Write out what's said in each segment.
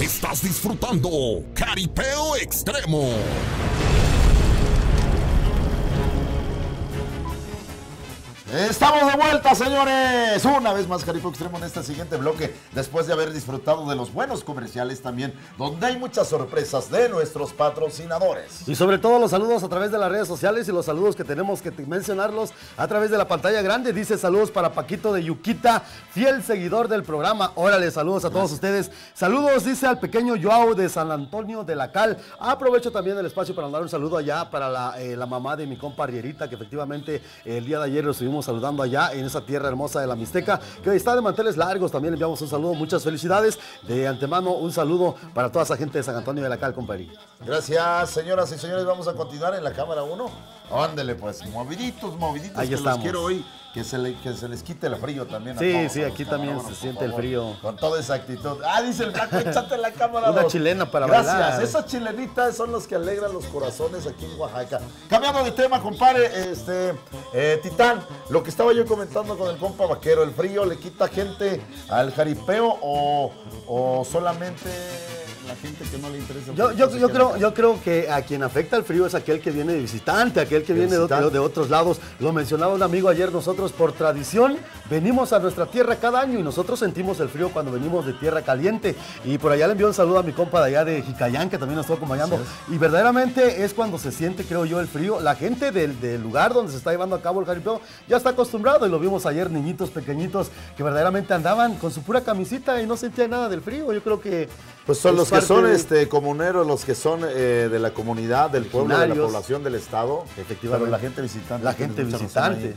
Estás disfrutando Caripeo Extremo. Estamos de vuelta, señores. Una vez más, Caripeo Extremo en este siguiente bloque, después de haber disfrutado de los buenos comerciales también, donde hay muchas sorpresas de nuestros patrocinadores. Y sobre todo los saludos a través de las redes sociales y los saludos que tenemos que mencionarlos a través de la pantalla grande. Dice saludos para Paquito de Yuquita, fiel seguidor del programa. Órale, saludos a todos ustedes. Saludos, dice al pequeño Joao de San Antonio de la Cal. Aprovecho también el espacio para mandar un saludo allá para la, eh, la mamá de mi compa Rierita, que efectivamente el día de ayer lo saludando allá en esa tierra hermosa de la Mixteca, que está de manteles largos. También le enviamos un saludo, muchas felicidades. De antemano, un saludo para toda esa gente de San Antonio de la Cal, compadre. Gracias, señoras y señores. Vamos a continuar en la cámara 1. Ándele, pues, moviditos, moviditos. Ahí que estamos. los quiero hoy. Que se, le- que se les quite el frío también. a Sí, todos, sí, a aquí también se siente el frío. Con toda esa actitud. Ah, dice el blanco, échate la cámara. Una dos. chilena para Gracias. bailar. Esas chilenitas son los que alegran los corazones aquí en Oaxaca. Cambiando de tema, compadre, este, eh, Titán, lo que estaba yo comentando con el compa vaquero, ¿el frío le quita gente al jaripeo o, o solamente la gente que no le interesa? Yo, yo, creo, yo creo que a quien afecta el frío es aquel que viene de visitante, aquel que De viene de, visitante. otro- de otros lados. Lo mencionaba un amigo ayer, nosotros por tradición venimos a nuestra tierra cada año y nosotros sentimos el frío cuando venimos de tierra caliente. Y por allá le envío un saludo a mi compa de allá de Jicayán, que también nos estuvo acompañando. Y verdaderamente es cuando se siente, creo yo, el frío. La gente del, del lugar donde se está llevando a cabo el jaripeo ya está acostumbrado y lo vimos ayer, niñitos pequeñitos que verdaderamente andaban con su pura camisita y no sentían nada del frío. Yo creo que... Pues son es los que son de- este, comuneros, los que son eh, de la comunidad, del pueblo, de la población del estado. Efectivamente. Pero la gente visitante. La gente visitante.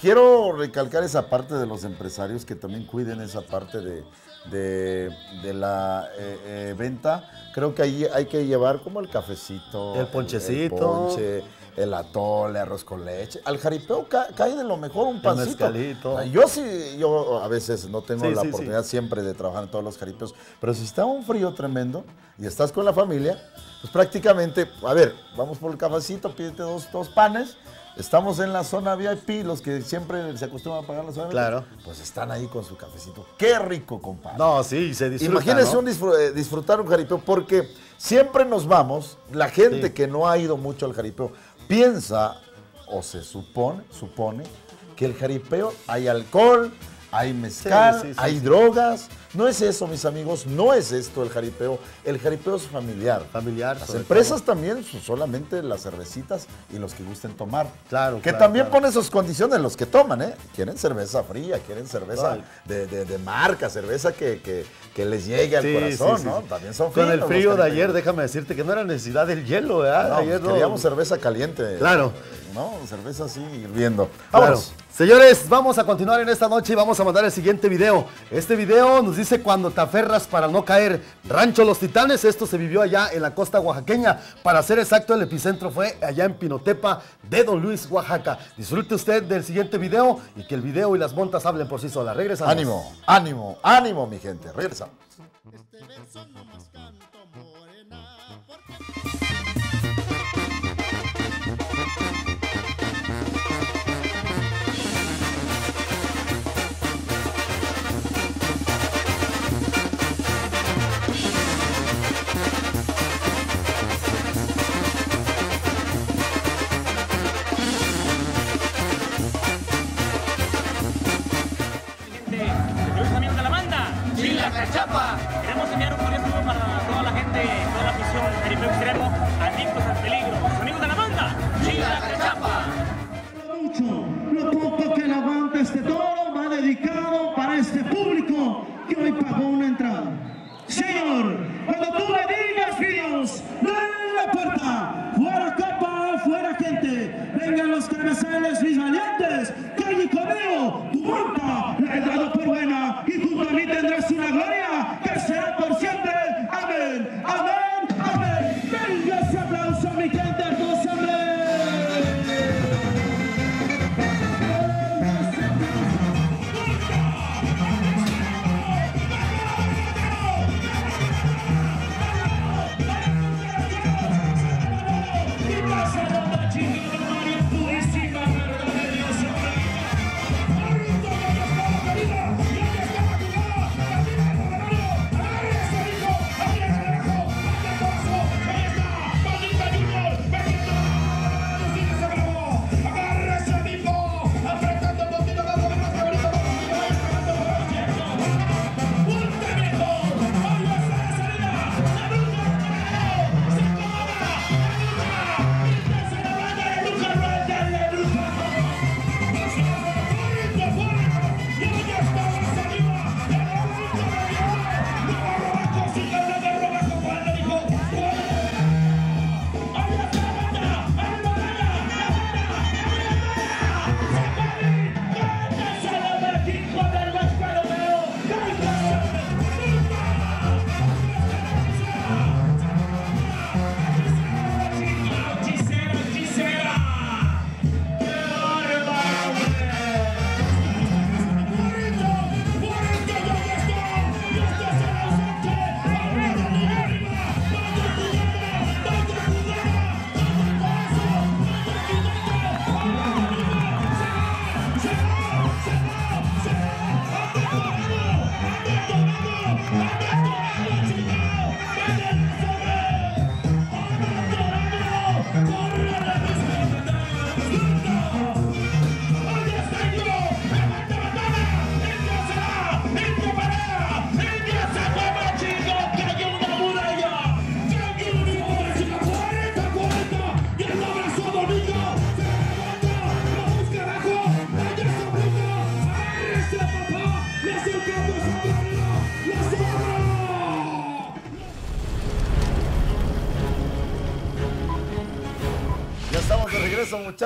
Quiero recalcar esa parte de los empresarios que también cuiden esa parte de, de- de la eh, eh, venta. Creo que ahí hay que llevar como el cafecito, El ponchecito. el, ponche, el atole, arroz con leche. Al jaripeo ca- cae de lo mejor un pancito. mezcalito. Yo sí, yo a veces no tengo Sí, la sí, sí. oportunidad siempre de trabajar en todos los jaripeos, pero si está un frío tremendo y estás con la familia, pues prácticamente, a ver, vamos por el cafecito, pídete dos, dos panes, estamos en la zona VIP, los que siempre se acostumbran a pagar la zona VIP, Claro. pues están ahí con su cafecito. Qué rico, compadre. No, sí, se disfruta. Imagínense ¿no? un disfr- eh, disfrutar un jaripeo porque siempre nos vamos, la gente Sí. que no ha ido mucho al jaripeo piensa o se supone, supone que el jaripeo hay alcohol, hay mezcal, Sí, sí, sí, hay drogas. No es eso, mis amigos, no es esto el jaripeo. El jaripeo es familiar. Familiar, Las empresas también son solamente las cervecitas y los que gusten tomar. Claro, Que claro, también claro. ponen sus condiciones los que toman, ¿eh? Quieren cerveza fría, quieren cerveza de, de- de marca, cerveza que, que- que les llegue al Sí, corazón, sí, sí, ¿no? También son Con el frío de ayer, déjame decirte que no era necesidad del hielo, ¿verdad? No, ayer queríamos cerveza caliente. Claro. ¿No? Cerveza así hirviendo. Claro. Vámonos. Señores, vamos a continuar en esta noche y vamos a mandar el siguiente video. Este video nos dice cuando te aferras para no caer. Rancho Los Titanes, esto se vivió allá en la costa oaxaqueña. Para ser exacto, el epicentro fue allá en Pinotepa de Don Luis, Oaxaca. Disfrute usted del siguiente video y que el video y las montas hablen por sí solas. Regresamos. Ánimo, ánimo, ánimo, mi gente. Regresamos. Luis amigos de Señor, cuando tú me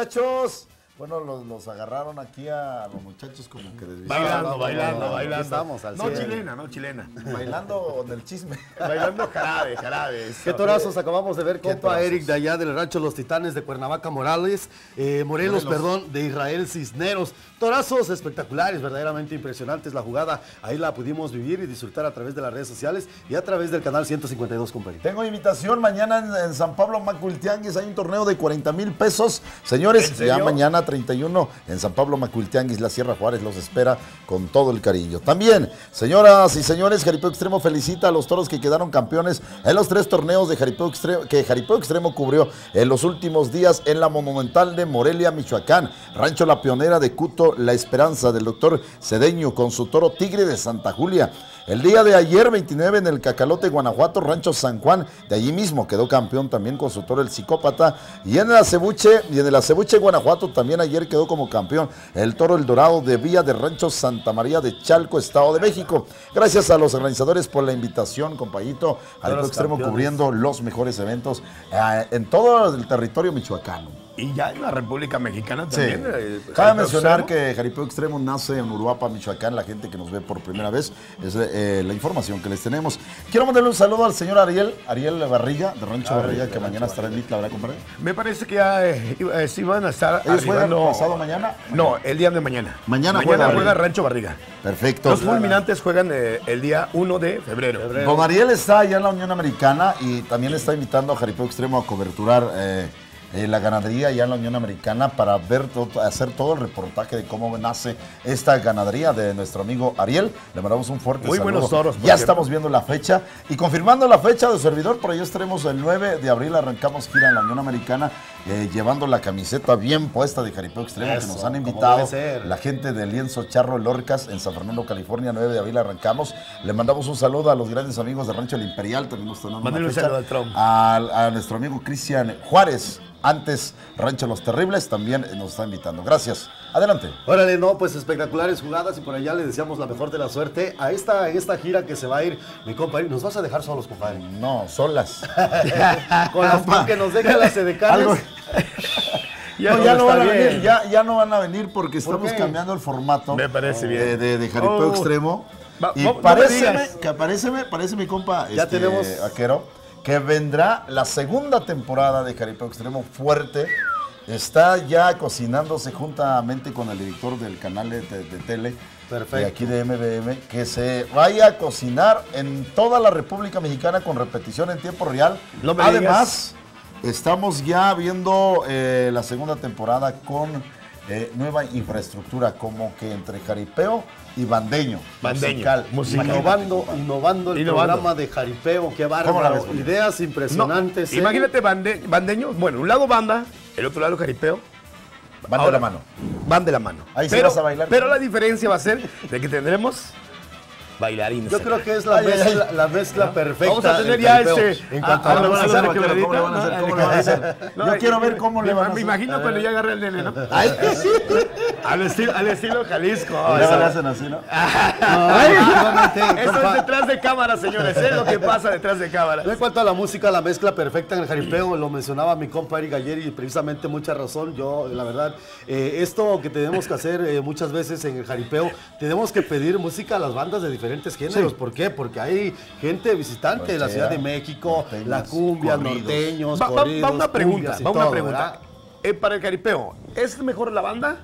muchachos. Bueno, los, los agarraron aquí a los muchachos como que desviados. Bailando, bailando, bailando. estamos, al no chilena, no chilena. Bailando del chisme. bailando jarabe, jarabe. Qué torazos acabamos de ver, compa. Eric de allá del rancho Los Titanes de Cuernavaca Morales, eh, Morelos, perdón, de Israel Cisneros. Torazos espectaculares, verdaderamente impresionantes la jugada. Ahí la pudimos vivir y disfrutar a través de las redes sociales y a través del canal 152, compa. Tengo invitación mañana en, en San Pablo Macultianguis. Hay un torneo de 40 mil pesos. Señores, ya mañana 31 en San Pablo Macultianguis, la Sierra Juárez los espera con todo el cariño. También, señoras y señores, Jaripeo Extremo felicita a los toros que quedaron campeones en los tres torneos de Jaripeo Extremo que Jaripeo Extremo cubrió en los últimos días en la Monumental de Morelia, Michoacán. Rancho La Pionera de Cuto, La Esperanza del doctor Cedeño con su toro Tigre de Santa Julia. El día de ayer, 29, en el Cacalote, Guanajuato, Rancho San Juan, de allí mismo quedó campeón también con su toro el psicópata. Y en el Acebuche, y en el Acebuche, Guanajuato, también ayer quedó como campeón el toro El Dorado de Villa de Rancho Santa María de Chalco, Estado de México. Gracias a los organizadores por la invitación, compañito, al extremo campeones. cubriendo los mejores eventos eh, en todo el territorio michoacano. Y ya en la República Mexicana Sí. también. eh, Cabe mencionar Extremo. que Jaripeo Extremo nace en Uruapa, Michoacán. La gente que nos ve por primera vez es eh, la información que les tenemos. Quiero mandarle un saludo al señor Ariel, Ariel Barriga, de Rancho Barriga, que mañana estará en Mitla, ¿verdad, compadre? Me parece que ya eh, eh, sí van a estar ¿Ellos juegan pasado mañana? No, el día de mañana. Mañana mañana juega juega, Barriga. Rancho Barriga. Perfecto. Los fulminantes juegan el día 1 de febrero. Don Ariel está allá en la Unión Americana y también está invitando a Jaripeo Extremo a coberturar eh, la ganadería allá en la Unión Americana para ver hacer todo el reportaje de cómo nace esta ganadería de nuestro amigo Ariel. Le mandamos un fuerte Muy saludo. buenos toros, Ya estamos viendo la fecha y confirmando la fecha de servidor, por ahí estaremos el 9 de abril, arrancamos gira en la Unión Americana eh, llevando la camiseta bien puesta de Jaripeo Extremo que nos han invitado. La gente de Lienzo Charro Lorcas en San Fernando, California, 9 de abril arrancamos. Le mandamos un saludo a los grandes amigos de Rancho El Imperial, una un saludo al Trump. Al- A, nuestro amigo Cristian Juárez, antes Rancho Los Terribles, también nos está invitando. Gracias. Adelante. Órale, no, pues espectaculares jugadas y por allá le deseamos la mejor de la suerte a esta, esta gira que se va a ir. Mi compa, Eric, nos vas a dejar solos, compadre. No, solas. Con las que nos deja las edecanes. Ya, no, ya no van a venir, ya, ya no van a venir porque estamos qué? cambiando el formato. Me parece bien. De, de, de Jaripeo Oh. Extremo. Va- y no- no parece, digas. que parece, parece mi compa, Ya este, tenemos- vaquero, que vendrá la segunda temporada de Jaripeo Extremo fuerte. Está ya cocinándose juntamente con el director del canal de, de- de tele. Perfecto. De aquí de MBM, que se vaya a cocinar en toda la República Mexicana con repetición en tiempo real. No Además, Estamos ya viendo eh, la segunda temporada con eh, nueva infraestructura, como que entre jaripeo y bandeño. Bandeño, musical. musical. Imagínate, Innovando, el Innovando. programa de Jaripeo, qué ¿Cómo la bárbaro. Ideas No, impresionantes. ¿eh? imagínate bande- bandeños, bueno, un lado banda, el otro lado jaripeo. Van de Ahora, la mano. Van de la mano. Ahí sí pero, vas a bailar. Pero la diferencia va a ser de que tendremos bailarines. Yo creo que es la Ay, ay, mezcla, la mezcla perfecta. Vamos a tener ya este. En cuanto a la van a música, hacer, música, vaquero? ¿Cómo le van a hacer? ¿Cómo le van a hacer? Yo quiero ver cómo le me- van a Me hacer. imagino cuando ya agarré el nene, ¿no? Ay, Al estilo, al estilo Jalisco. ya Eso- le hacen así, ¿no? Eso es detrás de cámara, señores. Es lo que pasa detrás de cámara. En cuanto a la música, la mezcla perfecta en el jaripeo, lo mencionaba mi compa Eric ayer y precisamente mucha razón. Yo, la verdad, eh, esto que tenemos que hacer eh, muchas veces en el jaripeo, tenemos que pedir música a las bandas de diferentes géneros. Sí. ¿Por qué? Porque hay gente visitante de la Ciudad de México, la cumbia, corridos. norteños, Va, va- va corridos, una pregunta, y va una todo, pregunta. Eh, para el caripeo, ¿es mejor la banda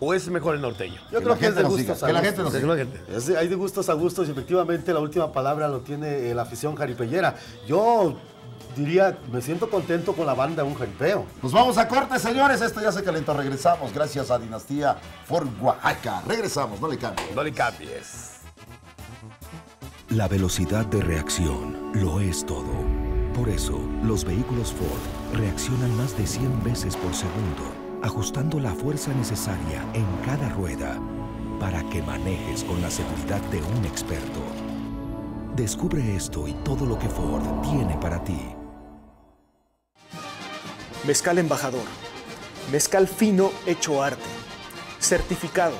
o es mejor el norteño? Yo Que creo que es de gustos a que la gustos. gente nos Según la gente. Es hay de gustos a gustos y efectivamente la última palabra lo tiene eh, la afición jaripellera. Yo diría, me siento contento con la banda Un Jaripeo. Nos vamos a corte, señores. Esto ya se calentó. Regresamos gracias a Dinastía Ford Oaxaca. Regresamos, no le cambien. No le cambies. La velocidad de reacción lo es todo. Por eso, los vehículos Ford reaccionan más de 100 veces por segundo, ajustando la fuerza necesaria en cada rueda para que manejes con la seguridad de un experto. Descubre esto y todo lo que Ford tiene para ti. Mezcal Embajador. Mezcal fino hecho arte. Certificado.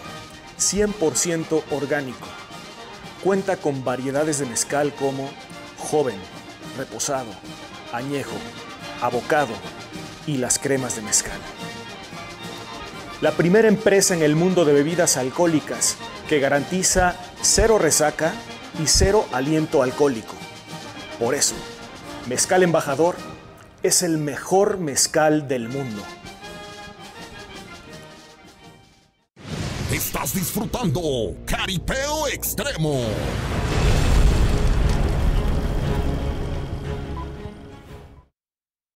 100% orgánico. Cuenta con variedades de mezcal como joven, reposado, añejo, abocado y las cremas de mezcal. La primera empresa en el mundo de bebidas alcohólicas que garantiza cero resaca y cero aliento alcohólico. Por eso, Mezcal Embajador es el mejor mezcal del mundo. Estás disfrutando Caripeo Extremo.